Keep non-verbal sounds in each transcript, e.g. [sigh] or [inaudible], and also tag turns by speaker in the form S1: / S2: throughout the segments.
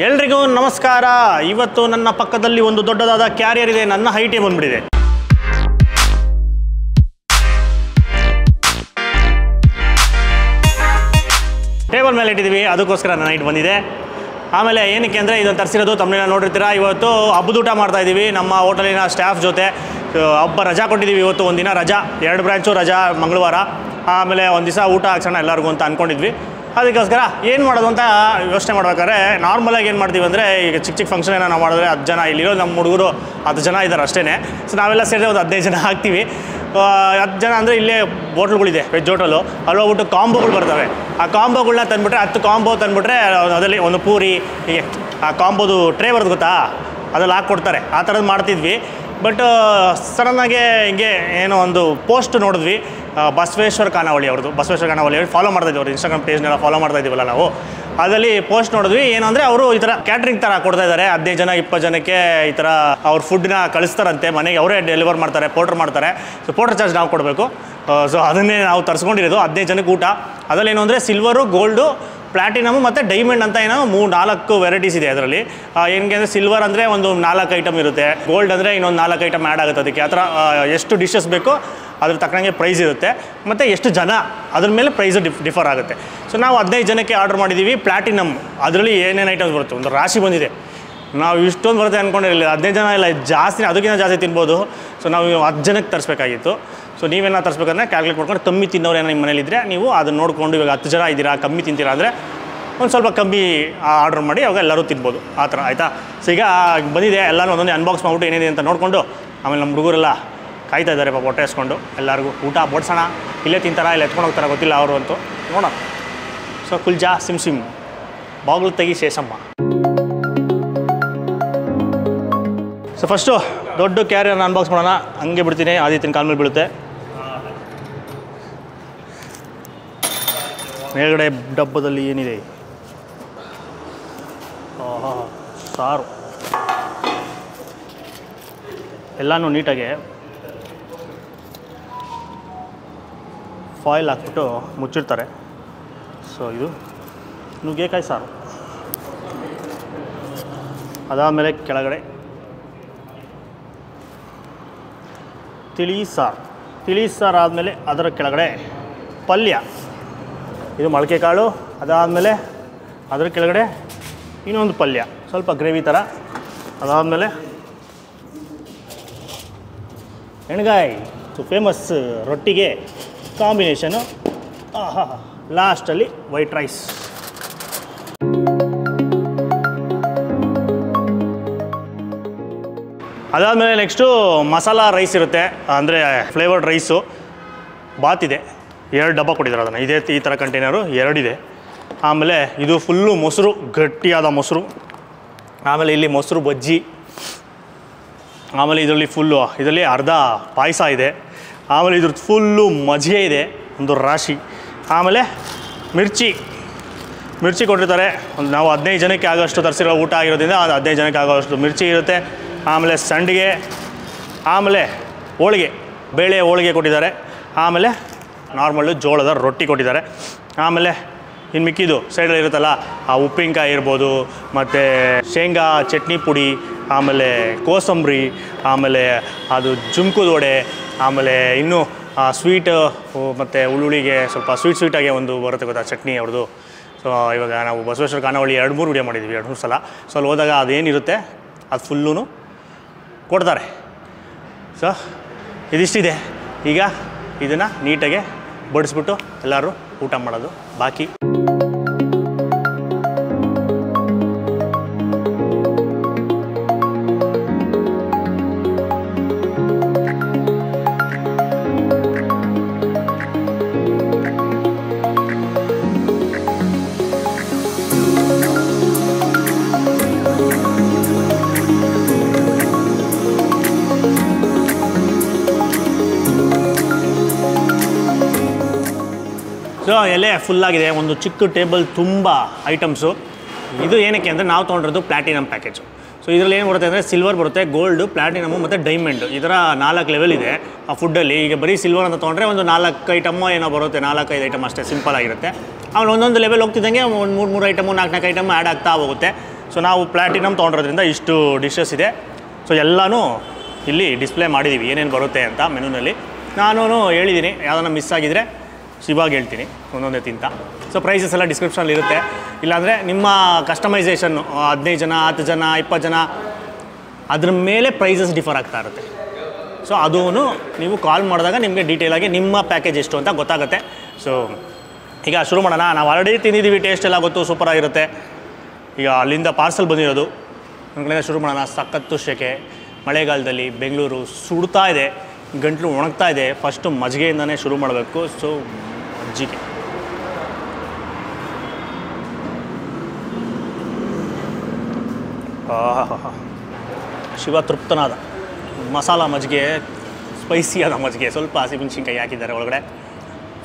S1: ಎಲ್ರಿಗೂ ನಮಸ್ಕಾರ. ಇವತ್ತು ನನ್ನ ಪಕ್ಕದಲ್ಲಿ ಒಂದು ದೊಡ್ಡದಾದ ಕ್ಯಾರಿಯರ್ ಇದೆ, ನನ್ನ ಹೈಟೇ ಬಂದ್ಬಿಟ್ಟಿದೆ. ಟೇಬಲ್ ಮೇಲೆ ಇಟ್ಟಿದ್ದೀವಿ, ಅದಕ್ಕೋಸ್ಕರ ನನ್ನ ಹೈಟ್ ಬಂದಿದೆ. ಆಮೇಲೆ ಏನಕ್ಕೆ ಅಂದರೆ ಇದನ್ನು ತರಿಸಿರೋದು ತಮ್ಮನ್ನ ನೋಡಿರ್ತೀರಾ, ಇವತ್ತು ಹಬ್ಬದೂಟ ಮಾಡ್ತಾ ಇದ್ದೀವಿ. ನಮ್ಮ ಹೋಟೆಲಿನ ಸ್ಟಾಫ್ ಜೊತೆ ಹಬ್ಬ ರಜಾ ಕೊಟ್ಟಿದ್ದೀವಿ ಇವತ್ತು, ಒಂದಿನ ರಜಾ, ಎರಡು ಬ್ರ್ಯಾಂಚು ರಜಾ ಮಂಗಳವಾರ. ಆಮೇಲೆ ಒಂದು ದಿವಸ ಊಟ ಹಾಕ್ಸೋಣ ಎಲ್ಲರಿಗೂ ಅಂತ ಅಂದ್ಕೊಂಡಿದ್ವಿ ಅದಕ್ಕೋಸ್ಕರ ಏನು ಮಾಡೋದು ಅಂತ ಯೋಚನೆ ಮಾಡ್ಬೇಕಾದ್ರೆ ನಾರ್ಮಲಾಗಿ ಏನು ಮಾಡ್ತೀವಿ ಅಂದರೆ, ಈಗ ಚಿಕ್ಕ ಚಿಕ್ಕ ಫಂಕ್ಷನ್ ಏನೋ ಮಾಡಿದ್ರೆ ಹತ್ತು ಜನ ಇಲ್ಲಿರೋ ನಮ್ಮ ಹುಡುಗರು ಹತ್ತು ಜನ ಇದ್ದಾರೆ ಅಷ್ಟೇ ಸೊ ನಾವೆಲ್ಲ ಸೇರಿದ್ರೆ ಒಂದು ಹದಿನೈದು ಜನ ಹಾಕ್ತೀವಿ. ಹತ್ತು ಜನ ಅಂದರೆ ಇಲ್ಲೇ ಹೋಟ್ಲ್ಗಳಿದೆ ವೆಜ್ ಹೋಟೆಲು ಅಲ್ಲಿ ಹೋಗ್ಬಿಟ್ಟು ಕಾಂಬೋಗಳು ಬರ್ತವೆ. ಆ ಕಾಂಬೋಗಳನ್ನ ತಂದುಬಿಟ್ರೆ ಹತ್ತು ಕಾಂಬೋ ತಂದುಬಿಟ್ರೆ, ಅದರಲ್ಲಿ ಒಂದು ಪೂರಿ, ಹೀಗೆ, ಆ ಕಾಂಬೋದು ಟ್ರೇ ಬರೋದು ಗೊತ್ತಾ? ಅದ್ರಲ್ಲಿ ಹಾಕ್ಕೊಡ್ತಾರೆ. ಆ ಥರದ್ದು ಮಾಡ್ತಿದ್ವಿ. ಬಟ್ ಸಡನ್ನಾಗೆ ಹಿಂಗೆ ಏನೋ ಒಂದು ಪೋಸ್ಟ್ ನೋಡಿದ್ವಿ. ಬಸವೇಶ್ವರ ಖಾನಾವಳಿ ಅವ್ರದ್ದು. ಬಸವೇಶ್ವರ ಖಾನಾವಳಿ ಅವ್ರು ಫಾಲೋ ಮಾಡ್ತಾ ಇದ್ದೀವಿ ಅವ್ರು ಇನ್ಸ್ಟಾಗ್ರಾಮ್ ಪೇಜ್ನೆಲ್ಲ ಫಾಲೋ ಮಾಡ್ತಾ ಇದ್ದೀವಲ್ಲ ನಾವು. ಅದರಲ್ಲಿ ಪೋಸ್ಟ್ ನೋಡಿದ್ವಿ. ಏನು ಅಂದರೆ ಅವರು ಈ ಥರ ಕ್ಯಾಟ್ರಿಂಗ್ ಥರ ಕೊಡ್ತಾ ಇದ್ದಾರೆ ಹದಿನೈದು ಜನ, ಇಪ್ಪತ್ತು ಜನಕ್ಕೆ ಈ ಥರ ಅವ್ರ ಫುಡ್ನ ಕಳಿಸ್ತಾರಂತೆ. ಮನೆಗೆ ಅವರೇ ಡೆಲಿವರ್ ಮಾಡ್ತಾರೆ ಪೋಟ್ರ್ ಮಾಡ್ತಾರೆ. ಸೊ ಪೋಟ್ರ್ ಚಾರ್ಜ್ ನಾವು ಕೊಡಬೇಕು. ಸೊ ಅದನ್ನೇ ನಾವು ತರಿಸ್ಕೊಂಡಿರೋದು. ಹದಿನೈದು ಜನಕ್ಕೆ ಊಟ. ಅದರಲ್ಲಿ ಏನು ಅಂದರೆ ಸಿಲ್ವರು ಗೋಲ್ಡು ಪ್ಲಾಟಿನಮು ಮತ್ತು ಡೈಮಂಡ್ ಅಂತ ಏನೋ ಮೂರು ನಾಲ್ಕು ವೆರೈಟೀಸ್ ಇದೆ ಅದರಲ್ಲಿ. ಹೆಂಗೆ ಅಂದರೆ ಸಿಲ್ವರ್ ಅಂದರೆ ಒಂದು ನಾಲ್ಕು ಐಟಮ್ ಇರುತ್ತೆ. ಗೋಲ್ಡ್ ಅಂದರೆ ಇನ್ನೊಂದು ನಾಲ್ಕು ಐಟಮ್ ಆ್ಯಡ್ ಆಗುತ್ತೆ ಅದಕ್ಕೆ. ಆ ಥರ ಎಷ್ಟು ಡಿಶಸ್ ಬೇಕೋ ಅದ್ರ ತಕ್ಕಂಗೆ ಪ್ರೈಸ್ ಇರುತ್ತೆ. ಮತ್ತು ಎಷ್ಟು ಜನ ಅದ್ರ ಮೇಲೆ ಪ್ರೈಸ್ ಡಿಫ್, ಡಿಫರ್ ಆಗುತ್ತೆ. ಸೊ ನಾವು ಹದಿನೈದು ಜನಕ್ಕೆ ಆರ್ಡರ್ ಮಾಡಿದ್ದೀವಿ ಪ್ಲಾಟಿನಮ್. ಅದರಲ್ಲಿ ಏನೇನು ಐಟಮ್ಸ್ ಬರುತ್ತೆ? ಒಂದು ರಾಶಿ ಬಂದಿದೆ. ನಾವು ಇಷ್ಟೊಂದು ಬರುತ್ತೆ ಅಂದ್ಕೊಂಡಿರಲಿಲ್ಲ ಹದಿನೈದು ಜನ ಇಲ್ಲ, ಜಾಸ್ತಿ, ಅದಕ್ಕಿಂತ ಜಾಸ್ತಿ ತಿನ್ಬೋದು. ಸೊ ನಾವು ಹತ್ತು ಜನಕ್ಕೆ ತರಿಸ್ಬೇಕಾಗಿತ್ತು. ಸೊ ನೀವೇನ ತರಿಸ್ಬೇಕಂದ್ರೆ ಕ್ಯಾಲ್ಕುಲೇಟ್ ಮಾಡ್ಕೊಂಡು ಕಮ್ಮಿ ತಿನ್ನೋರು ಏನೋ ನಿಮ್ಮ ಮನೇಲಿದ್ದರೆ ನೀವು ಅದನ್ನ ನೋಡಿಕೊಂಡು ಇವಾಗ ಹತ್ತು ಜನ ಇದ್ದೀರಾ, ಕಮ್ಮಿ ತಿಂತೀರಾ ಅಂದರೆ ಒಂದು ಸ್ವಲ್ಪ ಕಮ್ಮಿ ಆರ್ಡ್ರ್ ಮಾಡಿ ಅವಾಗ ಎಲ್ಲರೂ ತಿನ್ಬೋದು. ಆ ಥರ, ಆಯಿತಾ? ಸೊ ಈಗ ಬಂದಿದೆ ಎಲ್ಲರೂ ಒಂದೊಂದೇ ಅನ್ಬಾಕ್ಸ್ ಮಾಡ್ಬಿಟ್ಟು ಏನಿದೆ ಅಂತ ನೋಡಿಕೊಂಡು ಆಮೇಲೆ ನಮ್ಮ ಹುಡುಗರೆಲ್ಲ ಕಾಯ್ತಾ ಇದ್ದಾರೆ ಪಾಪ ಹೊಟ್ಟೆ ಹಸ್ಕೊಂಡು. ಎಲ್ಲರಿಗೂ ಊಟ ಬಡಿಸೋಣ. ಇಲ್ಲೇ ತಿಂತಾರ, ಇಲ್ಲ ಎತ್ಕೊಂಡು ಹೋಗ್ತಾರ ಗೊತ್ತಿಲ್ಲ ಅವರು ಅಂತೂ. ನೋಡೋಣ. ಸೊ ಕುಲ್ಜಾ ಸಿಮ್ ಸಿಮ್. ಬಾಗಿಲು ತೆಗಿ ಶೇಷಮ್ಮ. ಸೊ ಫಸ್ಟು ದೊಡ್ಡ ಕ್ಯಾರಿಯರ್ ಅನ್ಬಾಕ್ಸ್ ಮಾಡೋಣ. ಹಂಗೆ ಬಿಡ್ತೀನಿ. ಆದಿತ್ಯನ ಕಾಲ ಮೇಲೆ ಬೀಳುತ್ತೆ. ಮೇಲ್ಗಡೆ ಡಬ್ಬದಲ್ಲಿ ಏನಿದೆ? ಸಾರು. ಎಲ್ಲಾನು ನೀಟಾಗಿ ಫಾಯಿಲ್ ಹಾಕ್ಬಿಟ್ಟು ಮುಚ್ಚಿರ್ತಾರೆ ಸೊ ಇದು ನುಗ್ಗೆಕಾಯಿ ಸಾರು. ಅದಾದಮೇಲೆ ಕೆಳಗಡೆ ತಿಳಿ ಸಾರು ತಿಳಿ ಸಾರು ಆದಮೇಲೆ ಅದರ ಕೆಳಗಡೆ ಪಲ್ಯ. ಇದು ಮೊಳಕೆ ಕಾಳು, ಅದಾದಮೇಲೆ ಅದರ ಕೆಳಗಡೆ ಇನ್ನೊಂದು ಪಲ್ಯ. ಸ್ವಲ್ಪ ಗ್ರೇವಿ ಥರ ಅದಾದಮೇಲೆ ಎಣ್ಗಾಯಿ ಫೇಮಸ್ ರೊಟ್ಟಿಗೆ ಕಾಂಬಿನೇಷನು. ಲಾಸ್ಟಲ್ಲಿ ವೈಟ್ ರೈಸ್ ಅದಾದಮೇಲೆ ನೆಕ್ಸ್ಟು ಮಸಾಲ ರೈಸ್ ಇರುತ್ತೆ, ಅಂದರೆ ಫ್ಲೇವರ್ಡ್ ರೈಸು. ಇದೆ ಎರಡು ಡಬ್ಬ ಕೊಟ್ಟಿದ್ದಾರೆ ಅದನ್ನು. ಇದೇ ಈ ಥರ ಕಂಟೈನರು, ಎರಡಿದೆ. ಆಮೇಲೆ ಇದು ಫುಲ್ಲು ಮೊಸರು, ಗಟ್ಟಿಯಾದ ಮೊಸರು. ಆಮೇಲೆ ಇಲ್ಲಿ ಮೊಸರು ಬಜ್ಜಿ. ಆಮೇಲೆ ಇದರಲ್ಲಿ ಫುಲ್ಲು ಇದರಲ್ಲಿ ಅರ್ಧ ಪಾಯಸ ಇದೆ. ಆಮೇಲೆ ಇದ್ರದ್ದು ಫುಲ್ಲು ಮಜ್ಜಿಗೆ ಇದೆ, ಒಂದು ರಾಶಿ. ಆಮೇಲೆ ಮಿರ್ಚಿ. ಮಿರ್ಚಿ ಕೊಟ್ಟಿರ್ತಾರೆ. ಒಂದು ನಾವು ಹದಿನೈದು ಜನಕ್ಕೆ ಆಗೋಷ್ಟು ತರಿಸಿರೋ ಊಟ ಆಗಿರೋದ್ರಿಂದ ಅದು ಹದಿನೈದು ಜನಕ್ಕೆ ಆಗೋಷ್ಟು ಮಿರ್ಚಿ ಇರುತ್ತೆ. ಆಮೇಲೆ ಸಂಡಿಗೆ, ಆಮೇಲೆ ಹೋಳಿಗೆ, ಬೇಳೆ ಹೋಳಿಗೆ ಕೊಟ್ಟಿದ್ದಾರೆ. ಆಮೇಲೆ ನಾರ್ಮಲ್ಲು ಜೋಳದ ರೊಟ್ಟಿ ಕೊಟ್ಟಿದ್ದಾರೆ. ಆಮೇಲೆ ಇನ್ನು ಮಿಕ್ಕಿದ್ದು ಸೈಡಲ್ಲಿ ಇರುತ್ತಲ್ಲ, ಆ ಉಪ್ಪಿನಕಾಯಿ ಇರ್ಬೋದು, ಮತ್ತು ಶೇಂಗಾ ಚಟ್ನಿ ಪುಡಿ, ಆಮೇಲೆ ಕೋಸಂಬರಿ, ಆಮೇಲೆ ಅದು ಜುಮ್ಕುದ ವಡೆ, ಆಮೇಲೆ ಇನ್ನೂ ಸ್ವೀಟ್ ಮತ್ತು ಉಳ್ಳುಳ್ಳಿಗೆ ಸ್ವಲ್ಪ ಸ್ವೀಟ್ ಸ್ವೀಟಾಗಿ ಒಂದು ಬರುತ್ತೆ ಗೊತ್ತಾ ಚಟ್ನಿ ಅವ್ರದ್ದು ಸೊ ಇವಾಗ ನಾವು ಬಸವೇಶ್ವರ ಖಾನಾವಳಿ ಎರಡು ಮೂರು ವಿಡಿಯೋ ಮಾಡಿದ್ವಿ ಎರಡು ಮೂರು ಸಲ. ಸೊ ಅಲ್ಲಿ ಹೋದಾಗ ಅದೇನಿರುತ್ತೆ? ಅದು ಫುಲ್ಲೂ ಕೊಡ್ತಾರೆ. ಸೊ ಇದಿಷ್ಟಿದೆ. ಈಗ ಇದನ್ನು ನೀಟಾಗೆ ಬಡಿಸ್ಬಿಟ್ಟು ಎಲ್ಲರೂ ಊಟ ಮಾಡೋದು ಬಾಕಿ. ಎಲೆ ಫುಲ್ಲಾಗಿದೆ ಒಂದು ಚಿಕ್ಕ ಟೇಬಲ್ ತುಂಬ ಐಟಮ್ಸು. ಇದು ಏನಕ್ಕೆ ಅಂದರೆ ನಾವು ತೊಗೊಂಡಿರೋದು ಪ್ಲಾಟಿನಮ್ ಪ್ಯಾಕೇಜು ಸೊ ಇದರಲ್ಲಿ ಏನು ಬರುತ್ತೆ ಅಂದರೆ ಸಿಲ್ವರ್ ಬರುತ್ತೆ ಗೋಲ್ಡು ಪ್ಲಾಟಿನಮು ಮತ್ತು ಡೈಮಂಡ್ ಇದರ ನಾಲ್ಕು ಲೆವೆಲ್ ಇದೆ ಆ ಫುಡ್ಡಲ್ಲಿ ಈಗ ಬರೀ ಸಿಲ್ವರ್ ಅಂತ ತೊಗೊಂಡ್ರೆ ಒಂದು ನಾಲ್ಕು ಐಟಮೋ ಏನೋ ಬರುತ್ತೆ, ನಾಲ್ಕೈದು ಐಟಮ್ ಅಷ್ಟೇ ಸಿಂಪಲ್ ಆಗಿರುತ್ತೆ. ಅವ್ನು ಒಂದೊಂದು ಲೆವೆಲ್ ಹೋಗ್ತಿದ್ದಂಗೆ ಒಂದು ಮೂರು ಮೂರು ಐಟಮು ನಾಲ್ಕು ನಾಲ್ಕು ಐಟಮ್ ಆ್ಯಡ್ ಆಗ್ತಾ ಹೋಗುತ್ತೆ. ಸೊ ನಾವು ಪ್ಲಾಟಿನಮ್ ತೊಗೊಂಡಿರೋದ್ರಿಂದ ಇಷ್ಟು ಡಿಶಸ್ ಇದೆ. ಸೊ ಎಲ್ಲನೂ ಇಲ್ಲಿ ಡಿಸ್ಪ್ಲೇ ಮಾಡಿದ್ದೀವಿ ಏನೇನು ಬರುತ್ತೆ ಅಂತ ಮೆನುನಲ್ಲಿ ನಾನು ಹೇಳಿದ್ದೀನಿ ಯಾವುದನ್ನ ಮಿಸ್ ಆಗಿದ್ರೆ ಇವಾಗ ಹೇಳ್ತೀನಿ, ಒಂದೊಂದೇ ತಿಂತ. ಸೊ ಪ್ರೈಸಸ್ ಎಲ್ಲ ಡಿಸ್ಕ್ರಿಪ್ಷನಲ್ಲಿ ಇರುತ್ತೆ. ಇಲ್ಲಾಂದರೆ ನಿಮ್ಮ ಕಸ್ಟಮೈಸೇಷನ್ನು ಹದಿನೈದು ಜನ, ಹತ್ತು ಜನ, ಇಪ್ಪತ್ತು ಜನ, ಅದ್ರ ಮೇಲೆ ಪ್ರೈಸಸ್ ಡಿಫರ್ ಆಗ್ತಾ ಇರುತ್ತೆ. ಸೊ ಅದೂ ನೀವು ಕಾಲ್ ಮಾಡಿದಾಗ ನಿಮಗೆ ಡೀಟೇಲಾಗಿ ನಿಮ್ಮ ಪ್ಯಾಕೇಜ್ ಎಷ್ಟು ಅಂತ ಗೊತ್ತಾಗುತ್ತೆ. ಸೊ ಈಗ ಶುರು ಮಾಡೋಣ. ನಾವು ಆಲ್ರೆಡಿ ತಿಂದಿದ್ದೀವಿ ಟೇಸ್ಟ್ ಎಲ್ಲ ಗೊತ್ತು ಸೂಪರಾಗಿರುತ್ತೆ ಈಗ ಅಲ್ಲಿಂದ ಪಾರ್ಸಲ್ ಬಂದಿರೋದು. ನನ್ನ ಶುರು ಮಾಡೋಣ. ಸಖತ್ತು ಶೆಕೆ. ಮಳೆಗಾಲದಲ್ಲಿ ಬೆಂಗಳೂರು ಸುಡ್ತಾ ಇದೆ. ಗಂಟ್ಲು ಒಣಗ್ತಾ ಇದೆ. ಫಸ್ಟು ಮಜ್ಜಿಗೆಯಿಂದನೇ ಶುರು ಮಾಡಬೇಕು. ಸೊ ಮಜ್ಜಿಗೆ. ಶಿವ ತೃಪ್ತನಾದ. ಮಸಾಲ ಮಜ್ಜಿಗೆ ಸ್ಪೈಸಿಯಾದ ಮಜ್ಜಿಗೆ. ಸ್ವಲ್ಪ ಹಸಿಮೆಣಸಿನ್ಕಾಯಿ ಹಾಕಿದ್ದಾರೆ ಒಳಗಡೆ.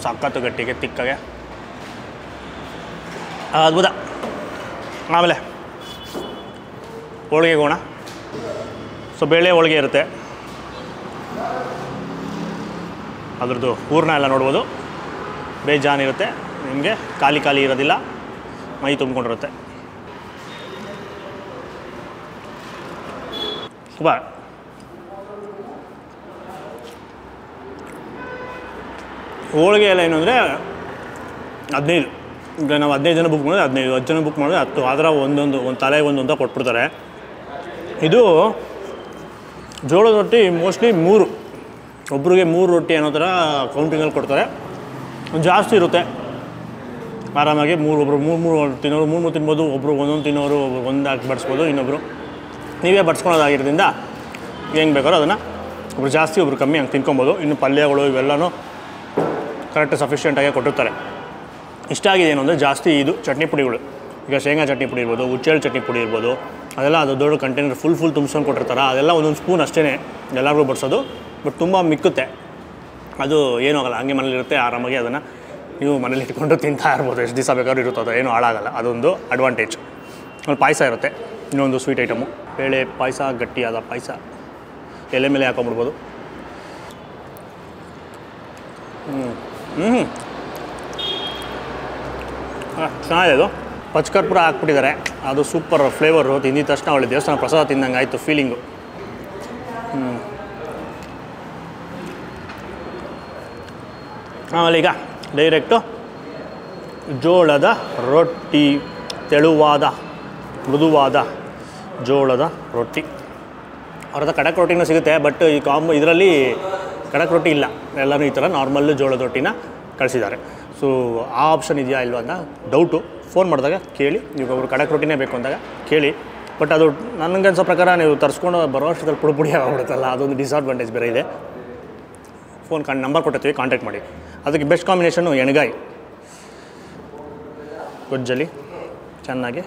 S1: ಸಾಕತ್ತು ಗಟ್ಟಿಗೆ, ತಿಕ್ಕಗೆ. ಅದ್ಭುತ. ಆಮೇಲೆ ಹೋಳಿಗೆ ಗೋಣ ಸೊ ಬೇಳೆ ಹೋಳಿಗೆ ಇರುತ್ತೆ. ಅದ್ರದ್ದು ಹೂರ್ಣ ಎಲ್ಲ ನೋಡ್ಬೋದು. ಬೇಜಾನಿರುತ್ತೆ. ನಿಮಗೆ ಖಾಲಿ ಖಾಲಿ ಇರೋದಿಲ್ಲ. ಮೈ ತುಂಬಿಕೊಂಡಿರುತ್ತೆ. ತುಂಬ ಹೋಳಿಗೆ ಎಲ್ಲ ಏನು ಅಂದರೆ ಹದಿನೈದು. ಈಗ ನಾವು ಹದಿನೈದು ಜನ ಬುಕ್ ಮಾಡಿದ್ರೆ ಹದಿನೈದು, ಹತ್ತು ಜನ ಬುಕ್ ಮಾಡಿದ್ರೆ ಹತ್ತು. ಆದ್ರೆ ಒಂದೊಂದು, ಒಂದು ತಲೆಗೆ ಒಂದು ಅಂತ ಕೊಟ್ಬಿಡ್ತಾರೆ. ಇದು ಜೋಳದ ರೊಟ್ಟಿ ಮೋಸ್ಟ್ಲಿ ಮೂರು. ಒಬ್ರಿಗೆ ಮೂರು ರೊಟ್ಟಿ ಅನ್ನೋ ಥರ ಕೌಂಟಿಂಗಲ್ಲಿ ಕೊಡ್ತಾರೆ. ಜಾಸ್ತಿ ಇರುತ್ತೆ. ಆರಾಮಾಗಿ ಮೂರು ಒಬ್ಬರು ಮೂರು ಮೂರು ತಿನ್ನೋರು, ಮೂರು ಮೂರು ತಿನ್ಬೋದು ಒಬ್ಬರು ಒಂದೊಂದು ತಿನ್ನೋರು ಒಂದು ಹಾಕಿ ಬಡಿಸ್ಬೋದು ಇನ್ನೊಬ್ಬರು ನೀವೇ ಬಡ್ಸ್ಕೊಳೋದಾಗಿರೋದ್ರಿಂದ ಹೆಂಗೆ ಬೇಕಾದ್ರೂ ಅದನ್ನು ಒಬ್ರು ಜಾಸ್ತಿ, ಒಬ್ರು ಕಮ್ಮಿ ಹಂಗೆ ತಿನ್ಕೊಬೋದು. ಇನ್ನು ಪಲ್ಯಗಳು ಇವೆಲ್ಲನೂ ಕರೆಕ್ಟ್ ಸಫಿಷಿಯೆಂಟಾಗಿ ಕೊಟ್ಟಿರ್ತಾರೆ. ಇಷ್ಟ ಆಗಿದೆ ಏನು ಅಂದರೆ ಜಾಸ್ತಿ ಇದು ಚಟ್ನಿ ಪುಡಿಗಳು. ಈಗ ಶೇಂಗಾ ಚಟ್ನಿ ಪುಡಿ ಇರ್ಬೋದು ಹುಚ್ಚೇಳು ಚಟ್ನಿ ಪುಡಿ ಇರ್ಬೋದು, ಅದೆಲ್ಲ ಅದು ದೊಡ್ಡ ಕಂಟೈನರ್ ಫುಲ್ ಫುಲ್ ತುಂಬಿಸ್ಕೊಂಡು ಕೊಟ್ಟಿರ್ತಾರೆ. ಅದೆಲ್ಲ ಒಂದೊಂದು ಸ್ಪೂನ್ ಅಷ್ಟೇ ಎಲ್ಲರಿಗೂ ಬಡಿಸೋದು. ಬಟ್ ತುಂಬ ಮಿಕ್ಕುತ್ತೆ. ಅದು ಏನೂ ಆಗಲ್ಲ, ಹಂಗೆ ಮನೇಲಿರುತ್ತೆ ಆರಾಮಾಗಿ ಅದನ್ನು ನೀವು ಮನೇಲಿ ಇಟ್ಕೊಂಡು ತಿಂತಾ ಇರ್ಬೋದು. ಎಷ್ಟು ದಿವಸ ಬೇಕಾದ್ರೂ ಇರುತ್ತೋ ಅದು ಏನೂ ಹಾಳಾಗಲ್ಲ. ಅದೊಂದು ಅಡ್ವಾಂಟೇಜ್ ಆಮೇಲೆ ಪಾಯಸ ಇರುತ್ತೆ, ಇನ್ನೊಂದು ಸ್ವೀಟ್ ಐಟಮು ಬೇಳೆ ಪಾಯಸ, ಗಟ್ಟಿಯಾದ ಪಾಯಸ. ಎಲೆ ಮೇಲೆ ಹಾಕೊಂಬಿಡ್ಬೋದು ಹ್ಞೂ ಹ್ಞೂ ಹಾಂ ಚೆನ್ನಾಗಿದೆ ಅದು ಪಚ್ಕರ್ಪುರ ಹಾಕ್ಬಿಟ್ಟಿದ್ದಾರೆ. ಅದು ಸೂಪರ್ ಫ್ಲೇವರು. ತಿಂದಿದ ತಕ್ಷಣ ಒಳ್ಳೆ ದೇವಸ್ಥಾನ ಪ್ರಸಾದ ತಿಂದಂಗೆ ಆಯಿತು ಫೀಲಿಂಗು ಹ್ಞೂ ಈಗ ಡೈರೆಕ್ಟು ಜೋಳದ ರೊಟ್ಟಿ, ತೆಳುವಾದ, ಮೃದುವಾದ ಜೋಳದ ರೊಟ್ಟಿ. ಅವ್ರದ್ದು ಹತ್ರ ಕಡಕ್ ರೊಟ್ಟಿನೂ ಸಿಗುತ್ತೆ ಬಟ್ ಈ ಕಾಮ್ ಇದರಲ್ಲಿ ಕಡಕ್ ರೊಟ್ಟಿ ಇಲ್ಲ. ಎಲ್ಲರೂ ಈ ಥರ ನಾರ್ಮಲ್ ಜೋಳದ ರೊಟ್ಟಿನ ಕಳಿಸಿದ್ದಾರೆ. ಸೊ ಆ ಆಪ್ಷನ್ ಇದೆಯಾ ಇಲ್ವ ಅಂತ ಡೌಟು ಫೋನ್ ಮಾಡಿದಾಗ ಕೇಳಿ. ನೀವು ಒಬ್ರು ಕಡಕ್ ರೊಟ್ಟಿನೇ ಬೇಕು ಅಂದಾಗ ಕೇಳಿ. ಬಟ್ ಅದು ನನಗನ್ಸೋ ಪ್ರಕಾರ ನೀವು ತರಿಸ್ಕೊಂಡು ಬರೋ ವರ್ಷದಲ್ಲಿ ಪುಡಿ ಆಗ್ಬಿಡುತ್ತಲ್ಲ ಅದೊಂದು ಡಿಸ್ಅಡ್ವಾಂಟೇಜ್ ಬೇರೆ ಇದೆ. ಫೋನ್ ಕಾನ್ ನಂಬರ್ ಕೊಟ್ಟಿರ್ತೀವಿ ಕಾಂಟ್ಯಾಕ್ಟ್ ಮಾಡಿ. ಅದಕ್ಕೆ ಬೆಸ್ಟ್ ಕಾಂಬಿನೇಷನ್ನು ಎಣ್ಗಾಯಿ. ಗೊಜ್ಜಲಿ ಚೆನ್ನಾಗಿ.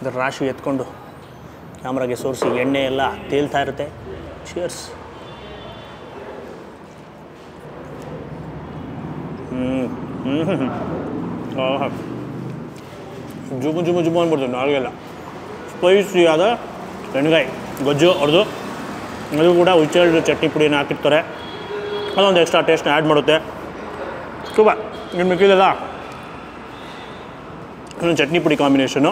S1: ಅದರ ರಾಶಿ ಎತ್ಕೊಂಡು ಕ್ಯಾಮ್ರಾಗೆ ಸೋರಿಸಿ ಎಣ್ಣೆ ಎಲ್ಲ ತೇಲ್ತಾ ಇರುತ್ತೆ. ಆಹಾ. ಜುಮು ಜುಮು ಜುಮು ಅಂದ್ಬಿಡ್ತೀವಿ ನಾಳೆಗೆಲ್ಲ ಸ್ಪೈಸಿಯಾದ ಎಣ್ಗಾಯಿ. ಗೊಜ್ಜು ಅವ್ರದ್ದು ಅದು ಕೂಡ ಹುಚ್ಚೆಳ್ಳು ಚಟ್ನಿ ಪುಡಿನ ಹಾಕಿರ್ತಾರೆ. ಅದೊಂದು ಎಕ್ಸ್ಟ್ರಾ ಟೇಸ್ಟ್ನ ಆ್ಯಡ್ ಮಾಡುತ್ತೆ. ತುಂಬ ಇನ್ನು ಮಿಕ್ಕಿದೆಲ್ಲ ಇನ್ನೊಂದು ಚಟ್ನಿ ಪುಡಿ ಕಾಂಬಿನೇಷನು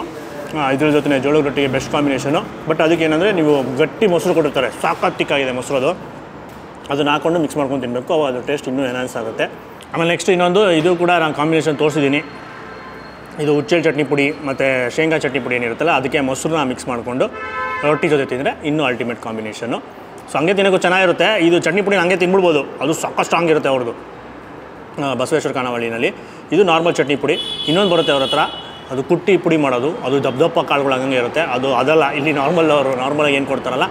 S1: ಇದ್ರ ಜೊತೆ ಜೋಳದ ರೊಟ್ಟಿಗೆ ಬೆಸ್ಟ್ ಕಾಂಬಿನೇಷನು ಬಟ್ ಅದಕ್ಕೆ ಏನಂದರೆ ನೀವು ಗಟ್ಟಿ ಮೊಸರು ಕೊಟ್ಟಿರ್ತಾರೆ. ಸಾಕಾಗಿ ತಿಕ್ಕಾಗಿದೆ ಮೊಸರು ಅದು. ಅದನ್ನು ಹಾಕ್ಕೊಂಡು ಮಿಕ್ಸ್ ಮಾಡ್ಕೊಂಡು ತಿನ್ನಬೇಕು ಅವಾಗ ಅದು ಟೇಸ್ಟ್ ಇನ್ನೂ ಎನ್ಹಾನ್ಸ್ ಆಗುತ್ತೆ. ಆಮೇಲೆ ನೆಕ್ಸ್ಟ್ ಇನ್ನೊಂದು, ಇದು ಕೂಡ ನಾನು ಕಾಂಬಿನೇಷನ್ ತೋರಿಸಿದ್ದೀನಿ. ಇದು ಹುಚ್ಚೆಳ್ ಚಟ್ನಿ ಪುಡಿ ಮತ್ತು ಶೇಂಗಾ ಚಟ್ನಿ ಪುಡಿ ಏನಿರುತ್ತಲ್ಲ, ಅದಕ್ಕೆ ಮೊಸರನ್ನ ಮಿಕ್ಸ್ ಮಾಡಿಕೊಂಡು ರೊಟ್ಟಿ ಜೊತೆ ತಿಂದರೆ ಇನ್ನೂ ಅಲ್ಟಿಮೇಟ್ ಕಾಂಬಿನೇಷನ್ನು ಸೊ ಹಂಗೆ ತಿನ್ನೋಕ್ಕೂ ಚೆನ್ನಾಗಿರುತ್ತೆ. ಇದು ಚಟ್ನಿ ಪುಡಿ ಹಂಗೆ ತಿನ್ಬಿಡ್ಬೋದು. ಅದು ಸಾಕಷ್ಟು ಸ್ಟ್ರಾಂಗ್ ಇರುತ್ತೆ ಅವ್ರದ್ದು ಬಸವೇಶ್ವರ ಖಾನಾವಳಿನಲ್ಲಿ ಇದು ನಾರ್ಮಲ್ ಚಟ್ನಿ ಪುಡಿ. ಇನ್ನೊಂದು ಬರುತ್ತೆ ಅವ್ರ ಹತ್ರ. ಅದು ಕುಟ್ಟಿ ಪುಡಿ ಮಾಡೋದು. ಅದು ದಪ್ಪ ದಪ್ಪ ಕಾಳುಗಳು ಹಂಗೆ ಇರುತ್ತೆ. ಅದು ಅದಲ್ಲ, ಇಲ್ಲಿ ನಾರ್ಮಲ್ ಅವರು ನಾರ್ಮಲಾಗಿ ಏನು ಕೊಡ್ತಾರಲ್ಲ,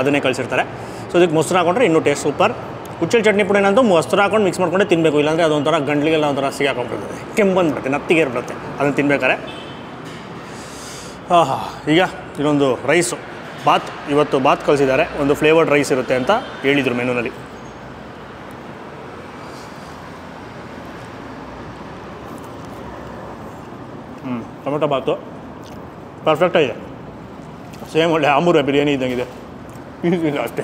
S1: ಅದನ್ನೇ ಕಳಿಸಿರ್ತಾರೆ. ಸೊ ಇದಕ್ಕೆ ಮೊಸರು ಹಾಕೊಂಡ್ರೆ ಇನ್ನೂ ಟೇಸ್ಟ್ ಸೂಪರ್ ಹುಚ್ಚಲ್ ಚಟ್ನಿ ಪುಡಿ ಏನಂತೂ ಮೊಸರು ಹಾಕೊಂಡು ಮಿಕ್ಸ್ ಮಾಡ್ಕೊಂಡೆ ತಿನ್ನಬೇಕು ಇಲ್ಲಾಂದರೆ ಅದೊಂಥರ ಗಂಟ್ಲಿಗೆಲ್ಲ ಒಂಥರ ಸಿಗಾಕೊಂಡ್ಬಿಡ್ತದೆ ಕೆಮ್ಮು ಬಂದ್ಬಿಡುತ್ತೆ, ನತ್ತಿಗೆ ಇರ್ಬಿಡುತ್ತೆ ಅದನ್ನು ತಿನ್ಬೇಕಾರೆ ಆಹಾ, ಈಗ ಇನ್ನೊಂದು ರೈಸು ಬಾತ್, ಇವತ್ತು ಬಾತ್ ಕಳಿಸಿದ್ದಾರೆ. ಒಂದು ಫ್ಲೇವರ್ಡ್ ರೈಸ್ ಇರುತ್ತೆ ಅಂತ ಹೇಳಿದರು ಮೆನುನಲ್ಲಿ. ಹ್ಞೂ ಟೊಮೆಟೊ ಬಾತು. ಪರ್ಫೆಕ್ಟಾಗಿದೆ ಸೇಮ್ ಒಳ್ಳೆ ಆಮೂರ ಬಿರಿಯಾನಿ ಇದು [laughs] ಅಷ್ಟೇ.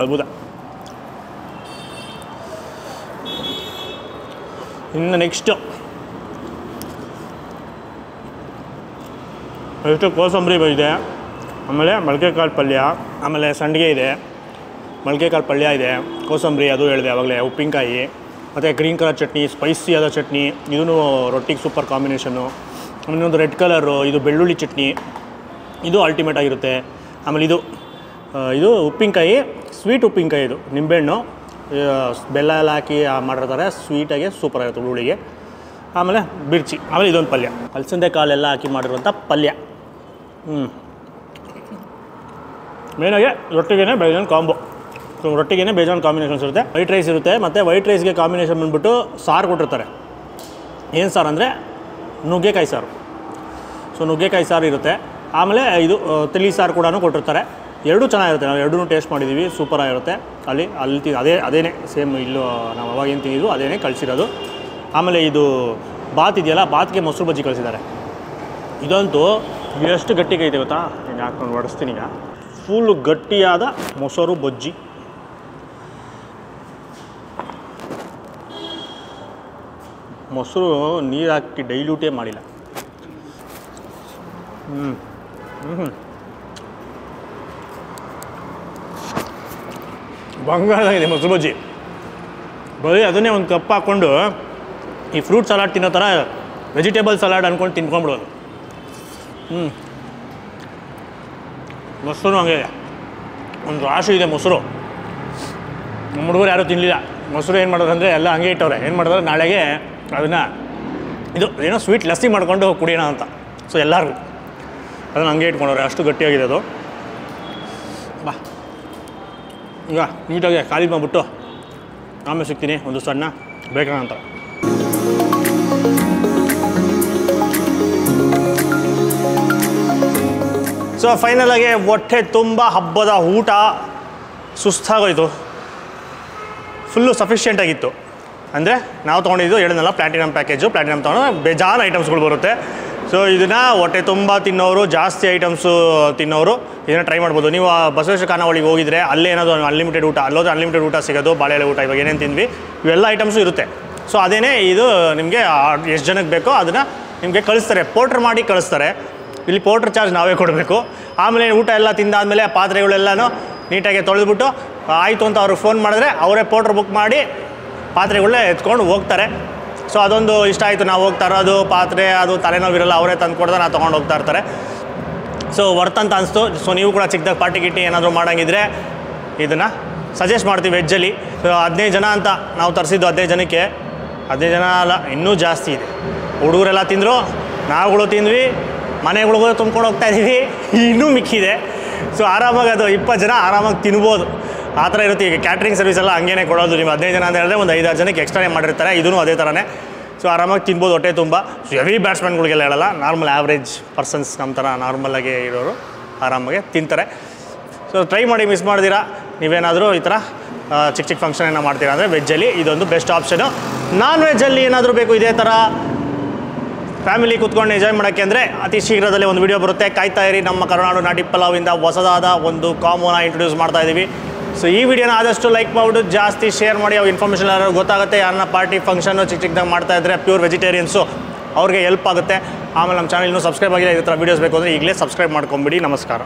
S1: ಅದ್ಭುತ. ಇನ್ನು ನೆಕ್ಸ್ಟು ಎಷ್ಟು ಕೋಸಂಬರಿ ಇದೆ. ಆಮೇಲೆ ಮೊಳಕೆ ಕಾಳು ಪಲ್ಯ, ಆಮೇಲೆ ಸಂಡಿಗೆ ಇದೆ. ಮೊಳಕೆ ಕಾಳು ಪಲ್ಯ ಇದೆ. ಕೋಸಂಬರಿ ಅದು ಹೇಳಿದೆ ಆವಾಗಲೇ, ಉಪ್ಪಿನಕಾಯಿ, ಮತ್ತು ಗ್ರೀನ್ ಕಲರ್ ಚಟ್ನಿ ಸ್ಪೈಸಿ ಆದ ಚಟ್ನಿ ಇದೂ ರೊಟ್ಟಿಗೆ ಸೂಪರ್ ಕಾಂಬಿನೇಷನ್ನು ಇನ್ನೊಂದು ರೆಡ್ ಕಲರು ಇದು ಬೆಳ್ಳುಳ್ಳಿ ಚಟ್ನಿ. ಇದು ಅಲ್ಟಿಮೇಟ್ ಆಗಿರುತ್ತೆ. ಆಮೇಲೆ ಇದು ಇದು ಉಪ್ಪಿನಕಾಯಿ ಸ್ವೀಟ್ ಉಪ್ಪಿನಕಾಯಿ ಇದು, ನಿಂಬೆಹಣ್ಣು. ಬೆಲ್ಲ ಎಲ್ಲ ಹಾಕಿ ಮಾಡಿರ್ತಾರೆ ಸ್ವೀಟಾಗಿ ಸೂಪರ್ ಆಗುತ್ತೆ ಹುಳಿಗೆ ಆಮೇಲೆ ಬಿರ್ಚಿ, ಆಮೇಲೆ ಇದೊಂದು ಪಲ್ಯ. ಅಲಸಂದೆ ಕಾಳೆಲ್ಲ ಹಾಕಿ ಮಾಡಿರುವಂಥ ಪಲ್ಯ. ಹ್ಞೂ ಮೇನಾಗಿ ರೊಟ್ಟಿಗೇನೆ ಬೇಜಾನ್ ಕಾಂಬೋ ಸೊ ರೊಟ್ಟಿಗೆ ಬೇಜಾನ್ ಕಾಂಬಿನೇಷನ್ಸ್ ಇರುತ್ತೆ. ವೈಟ್ ರೈಸ್ ಇರುತ್ತೆ, ಮತ್ತು ವೈಟ್ ರೈಸ್ಗೆ ಕಾಂಬಿನೇಷನ್ ಬಂದುಬಿಟ್ಟು ಸಾರು ಕೊಟ್ಟಿರ್ತಾರೆ. ಏನು ಸಾರು ಅಂದರೆ ನುಗ್ಗೆಕಾಯಿ ಸಾರು. ಸೊ ನುಗ್ಗೆಕಾಯಿ ಸಾರು ಇರುತ್ತೆ. ಆಮೇಲೆ ಇದು ತಿಳಿ ಸಾರು ಕೂಡ ಕೊಟ್ಟಿರ್ತಾರೆ. ಎರಡೂ ಚೆನ್ನಾಗಿರುತ್ತೆ. ನಾವು ಎರಡೂ ಟೇಸ್ಟ್ ಮಾಡಿದ್ದೀವಿ ಸೂಪರಾಗಿರುತ್ತೆ ಅಲ್ಲಿ ಅಲ್ಲಿ ಅದೇ, ಅದೇನೇ ಸೇಮ್ ಇಲ್ಲೂ ನಾವು ಅವಾಗ ಏನು ತಿಂದಿದ್ದು, ಅದೇನೇ ಕಳಿಸಿರೋದು. ಆಮೇಲೆ ಇದು, ಬಾತ್ ಇದೆಯಲ್ಲ, ಬಾತ್ಗೆ ಮೊಸರು ಬಜ್ಜಿ ಕಳಿಸಿದ್ದಾರೆ. ಇದಂತೂ ಎಷ್ಟು ಗಟ್ಟಿಗೈತೆ ಗೊತ್ತಾ? ನೀನು ಹಾಕೊಂಡು ಒಡಿಸ್ತೀನಿ ಈಗ. ಫುಲ್ ಗಟ್ಟಿಯಾದ ಮೊಸರು ಬಜ್ಜಿ. ಮೊಸರು ನೀರು ಹಾಕಿ ಡೈಲ್ಯೂಟೇ ಮಾಡಿಲ್ಲ. ಹ್ಞೂ ಹ್ಞೂ ಬಂಗಾಳದಾಗಿದೆ ಮೊಸರು ಬಜ್ಜಿ. ಬರೀ ಅದನ್ನೇ ಒಂದು ಕಪ್ ಹಾಕ್ಕೊಂಡು ಈ ಫ್ರೂಟ್ ಸಲಾಡ್ ತಿನ್ನೋ ಥರ ವೆಜಿಟೇಬಲ್ ಸಲಾಡ್ ಅಂದ್ಕೊಂಡು ತಿನ್ಕೊಂಬಿಡೋದು ಹ್ಞೂ ಮೊಸರು ಹಂಗೆ ಒಂದು ರಾಶಿ ಇದೆ ಮೊಸರು. ನಮ್ಮ ಹುಡುಗರು ಯಾರೂ ತಿನ್ನಲಿಲ್ಲ ಮೊಸರು ಏನು ಮಾಡೋದು ಅಂದರೆ ಎಲ್ಲ ಹಂಗೆ ಇಟ್ಟವ್ರೆ. ಏನು ಮಾಡಿದ್ರೆ ನಾಳೆಗೆ ಅದನ್ನು ಇದು ಏನೋ ಸ್ವೀಟ್ ಲಸ್ಸಿ ಮಾಡ್ಕೊಂಡು ಕುಡಿಯೋಣ ಅಂತ. ಸೊ ಎಲ್ಲರಿಗೂ. ಅದನ್ನು ಹಂಗೆ ಇಟ್ಕೊಂಡವ್ರೆ. ಅಷ್ಟು ಗಟ್ಟಿಯಾಗಿದೆ ಅದು. ಬಾ. ಈಗ ನೀಟಾಗಿ ಖಾಲಿ ಮಾಡಿಬಿಟ್ಟು ಆಮೇಲೆ ಸಿಗ್ತೀನಿ. ಒಂದು ಸಣ್ಣ ಬೇಕಣ ಸೊ ಫೈನಲಾಗಿ ಹೊಟ್ಟೆ ತುಂಬ ಹಬ್ಬದ ಊಟ ಸುಸ್ತಾಗೋಯ್ತು. ಫುಲ್ಲು ಸಫಿಷಿಯೆಂಟ್ ಆಗಿತ್ತು. ಅಂದರೆ ನಾವು ತೊಗೊಂಡಿದ್ದು ಹೇಳಿದ್ನಲ್ಲ ಪ್ಲಾಟಿನಮ್ ಪ್ಯಾಕೇಜು ಪ್ಲಾಟಿನಮ್ ತೊಗೊಂಡು ಬೇಜಾನ್ ಐಟಮ್ಸ್ಗಳು ಬರುತ್ತೆ. ಸೊ ಇದನ್ನು ಹೊಟ್ಟೆ ತುಂಬ ತಿನ್ನೋರು, ಜಾಸ್ತಿ ಐಟಮ್ಸು ತಿನ್ನೋರು ಇದನ್ನು ಟ್ರೈ ಮಾಡ್ಬೋದು. ನೀವು ಬಸವೇಶ್ವರ ಖಾನಾವಳಿಗೆ ಹೋಗಿದ್ರೆ ಅಲ್ಲೇ ಏನಾದರೂ ಅನ್ಲಿಮಿಟೆಡ್ ಊಟ, ಅಲ್ಲೋದ್ರೆ ಅನ್ಲಿಮಿಟೆಡ್ ಊಟ ಸಿಗೋದು ಬಾಳೆಲೆ ಊಟ, ಇವಾಗ ಏನೇನು ತಿಂದ್ವಿ, ಇವೆಲ್ಲ ಐಟಮ್ಸು ಇರುತ್ತೆ. ಸೊ ಅದೇನೇ ಇದು ನಿಮಗೆ ಎಷ್ಟು ಜನಕ್ಕೆ ಬೇಕೋ ಅದನ್ನು ನಿಮಗೆ ಕಳಿಸ್ತಾರೆ. ಪೋರ್ಟ್ರ್ ಮಾಡಿ ಕಳಿಸ್ತಾರೆ. ಇಲ್ಲಿ ಪೌಡ್ರ್ ಚಾರ್ಜ್ ನಾವೇ ಕೊಡಬೇಕು. ಆಮೇಲೆ ಊಟ ಎಲ್ಲ ತಿಂದಾದಮೇಲೆ ಪಾತ್ರೆಗಳೆಲ್ಲನೂ ನೀಟಾಗಿ ತೊಳೆದ್ಬಿಟ್ಟು ಆಯಿತು ಅಂತ ಅವ್ರಿಗೆ ಫೋನ್ ಮಾಡಿದ್ರೆ ಅವರೇ ಪೌಡ್ರ್ ಬುಕ್ ಮಾಡಿ ಪಾತ್ರೆಗಳನ್ನೇ ಎತ್ಕೊಂಡು ಹೋಗ್ತಾರೆ. ಸೊ, ಅದೊಂದು ಇಷ್ಟ ಆಯಿತು. ನಾವು ಹೋಗ್ತಾ ಇರೋದು, ಪಾತ್ರೆ, ಅದು ತಲೆನೋವಿರಲ್ಲ, ಅವರೇ ತಂದು ಕೊಡ್ದೆ ನಾವು ತೊಗೊಂಡು ಹೋಗ್ತಾ ಇರ್ತಾರೆ. ಸೊ, ವರ್ತ್ ಅಂತ ಅನಿಸ್ತು. ಸೊ, ನೀವು ಕೂಡ ಚಿಕ್ಕದಾಗ ಪಾರ್ಟಿ ಗಿಟ್ಟಿ ಏನಾದರೂ ಮಾಡೋಂಗಿದ್ರೆ ಇದನ್ನು ಸಜೆಸ್ಟ್ ಮಾಡ್ತೀವಿ ವೆಜ್ಜಲ್ಲಿ ಸೊ, ಹದಿನೈದು ಜನ ಅಂತ ನಾವು ತರಿಸಿದ್ದು ಹದಿನೈದು ಜನಕ್ಕೆ. ಹದಿನೈದು ಜನ ಅಲ್ಲ, ಇನ್ನೂ ಜಾಸ್ತಿ ಇದೆ. ಹುಡುಗರೆಲ್ಲ ತಿಂದರು, ನಾವುಗಳು ತಿಂದ್ವಿ ಮನೆಗಳಿಗೂ ತುಂಬ್ಕೊಂಡು ಹೋಗ್ತಾ ಇದ್ದೀವಿ. ಇನ್ನೂ ಮಿಕ್ಕಿದೆ. ಸೊ ಆರಾಮಾಗಿ ಅದು ಇಪ್ಪತ್ತು ಜನ ಆರಾಮಾಗಿ ತಿನ್ಬೋದು. ಆ ಥರ ಇರುತ್ತೆ. ಈಗ ಕ್ಯಾಟ್ರಿಂಗ್ ಸರ್ವಿಸ್ ಎಲ್ಲ ಹಂಗೇನೆ ಕೊಡೋದು. ನೀವು ಹದಿನೈದು ಜನ ಅಂತ ಹೇಳಿದ್ರೆ ಒಂದು ಐದಾರು ಜನಕ್ಕೆ ಎಕ್ಸ್ಟ್ರಾ ಮಾಡಿರ್ತಾರೆ ಇದೂ ಅದೇ ಥರನೇ. ಸೊ ಆರಾಮಾಗಿ ತಿನ್ಬೋದು ಹೊಟ್ಟೆ ತುಂಬ. ಸೊ ಹೆವಿ ಬ್ಯಾಟ್ಸ್ಮನ್ಗಳಿಗೆಲ್ಲ ಹೇಳಲ್ಲ. ನಾರ್ಮಲ್ ಆ್ಯಾವ್ರೇಜ್ ಪರ್ಸನ್ಸ್ ನಮ್ಮ ಥರ ನಾರ್ಮಲಾಗಿ ಇರೋರು ಆರಾಮಾಗಿ ತಿಂತಾರೆ. ಸೊ ಟ್ರೈ ಮಾಡಿ ಮಿಸ್ ಮಾಡ್ದಿರಾ. ನೀವೇನಾದರೂ ಈ ಥರ ಚಿಕ್ಕ ಚಿಕ್ಕ ಫಂಕ್ಷನ್ ಏನೋ ಮಾಡ್ತೀರಾ ಅಂದರೆ ವೆಜ್ಜಲ್ಲಿ ಇದೊಂದು ಬೆಸ್ಟ್ ಆಪ್ಷನು ನಾನ್ ವೆಜ್ಜಲ್ಲಿ ಏನಾದರೂ ಬೇಕು ಇದೇ ಥರ? ಫ್ಯಾಮಿಲಿ ಕೂತ್ಕೊಂಡು ಎಂಜಾಯ್ ಮಾಡೋಕ್ಕೆ ಅಂದರೆ ಅತಿ ಶೀಘ್ರದಲ್ಲೇ ಒಂದು ವಿಡಿಯೋ ಬರುತ್ತೆ. ಕಾಯ್ತಾ ಇರಿ, ನಮ್ಮ ಕರುನಾಡು ನಾಟಿ ಪಲಾವಿಂದ ಹೊಸದಾದ ಒಂದು ಕಾಮೋನ ಇಂಟ್ರೊಡ್ಯೂಸ್ ಮಾಡ್ತಾ ಇದ್ದೀವಿ ಸೊ ಈ ವಿಡಿಯೋನ ಆದಷ್ಟು ಲೈಕ್ ಮಾಡಿಬಿಟ್ಟು ಜಾಸ್ತಿ ಶೇರ್ ಮಾಡಿ ಅವ್ರ ಇನ್ಫಾರ್ಮೇಷನ್ ಯಾರು ಗೊತ್ತಾಗುತ್ತೆ. ಯಾರನ್ನ ಪಾರ್ಟಿ ಫಂಕ್ಷನ್ನು ಚಿಕ್ಕ ಚಿಕ್ಕದಾಗ ಮಾಡ್ತಾ ಇದ್ದರೆ ಪ್ಯೂರ್ ವೆಜಿಟೇರಿಯನ್ಸು ಅವ್ರಿಗೆ ಹೆಲ್ಪ್ ಆಗುತ್ತೆ. ಆಮೇಲೆ ನಮ್ಮ ಚಾನಲ್ ಇನ್ನೂ ಸಬ್ಸ್ಕ್ರೈಬ್ ಆಗಿಲ್ಲ ಇದೇ ಥರ ವೀಡಿಯೋಸ್ ಬೇಕು ಅಂದರೆ ಈಗಲೇ ಸಬ್ಸ್ಕ್ರೈಬ್ ಮಾಡ್ಕೊಂಬಿಡಿ. ನಮಸ್ಕಾರ.